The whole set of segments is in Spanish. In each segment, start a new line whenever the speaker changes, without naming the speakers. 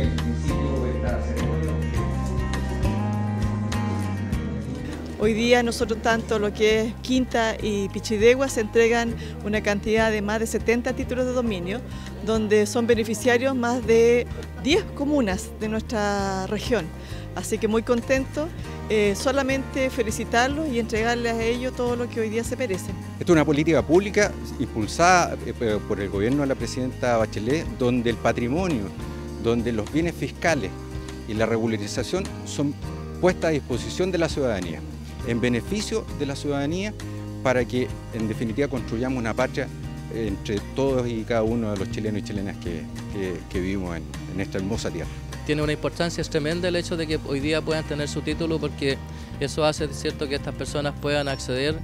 el principio.
Hoy día nosotros tanto lo que es Quinta y Pichidegua se entregan una cantidad de más de 70 títulos de dominio, donde son beneficiarios más de 10 comunas de nuestra región. Así que muy contentos eh, solamente felicitarlos y entregarles a ellos todo lo que hoy día se merecen.
Esta es una política pública impulsada eh, por el gobierno de la presidenta Bachelet, donde el patrimonio, donde los bienes fiscales y la regularización son puestas a disposición de la ciudadanía en beneficio de la ciudadanía para que en definitiva construyamos una patria entre todos y cada uno de los chilenos y chilenas que, vivimos en, en esta hermosa tierra.
Tiene una importancia tremenda el hecho de que hoy día puedan tener su título porque eso hace cierto que estas personas puedan acceder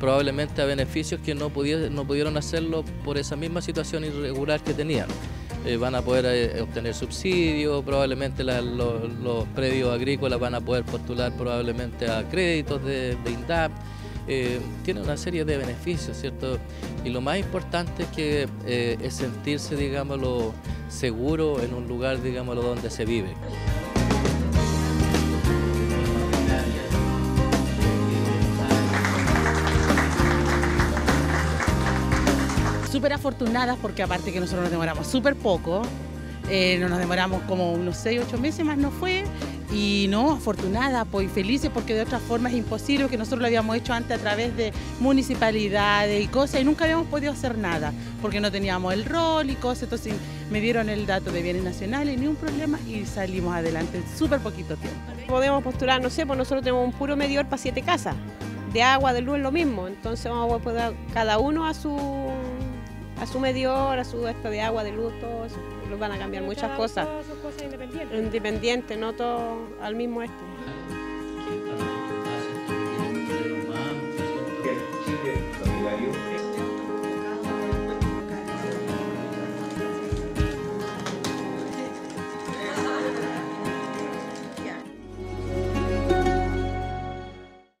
probablemente a beneficios que no pudieron, no pudieron hacerlo por esa misma situación irregular que tenían. Eh, van a poder eh, obtener subsidios, probablemente los, predios agrícolas van a poder postular probablemente a créditos de, INDAP. Eh, tiene una serie de beneficios, ¿cierto? Y lo más importante es que es sentirse, digámoslo, seguro en un lugar, digámoslo, donde se vive.
súper afortunadas porque aparte que nosotros nos demoramos súper poco, eh, no nos demoramos como unos 6, 8 meses más no fue. Y no, afortunada, pues felices porque de otra forma es imposible que nosotros lo habíamos hecho antes a través de municipalidades y cosas y nunca habíamos podido hacer nada porque no teníamos el rol y cosas, entonces me dieron el dato de bienes nacionales, ni un problema y salimos adelante en súper poquito tiempo.
Podemos postular, no sé, pues nosotros tenemos un puro medidor para siete casas, de agua, de luz, lo mismo, entonces vamos a poder cada uno a su a su medidor, a su esto de agua, de luz, todo eso. Los van a cambiar muchas cosas.
Cosas independientes.
Independiente, no todo al mismo este.